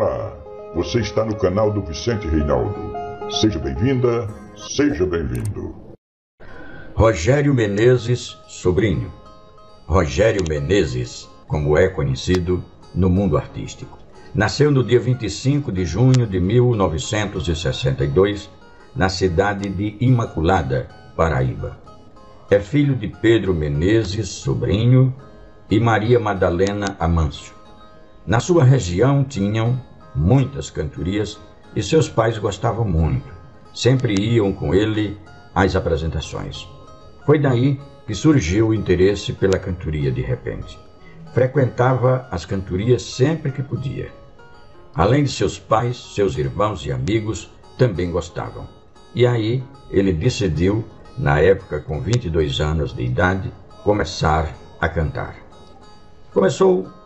Olá, você está no canal do Vicente Reinaldo. Seja bem-vinda, seja bem-vindo. Rogério Menezes, sobrinho. Rogério Menezes, como é conhecido no mundo artístico. Nasceu no dia 25 de junho de 1962, na cidade de Imaculada, Paraíba. É filho de Pedro Menezes, sobrinho, e Maria Madalena Amâncio. Na sua região tinham muitas cantorias e seus pais gostavam muito. Sempre iam com ele às apresentações. Foi daí que surgiu o interesse pela cantoria de repente. Frequentava as cantorias sempre que podia. Além de seus pais, seus irmãos e amigos também gostavam. E aí ele decidiu, na época com 22 anos de idade, começar a cantar. Começou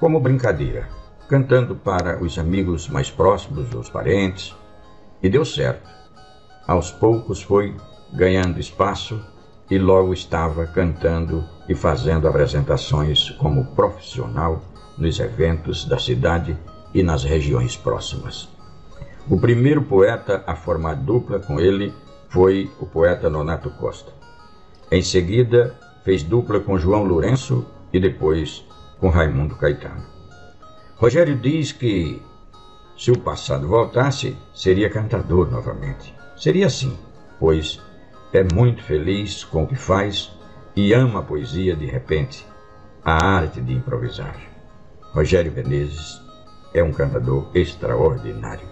como brincadeira, cantando para os amigos mais próximos, os parentes, e deu certo. Aos poucos foi ganhando espaço e logo estava cantando e fazendo apresentações como profissional nos eventos da cidade e nas regiões próximas. O primeiro poeta a formar dupla com ele foi o poeta Nonato Costa. Em seguida, fez dupla com João Lourenço e depois com Raimundo Caetano. Rogério diz que se o passado voltasse, seria cantador novamente. Seria assim, pois é muito feliz com o que faz e ama a poesia de repente, a arte de improvisar. Rogério Menezes é um cantador extraordinário.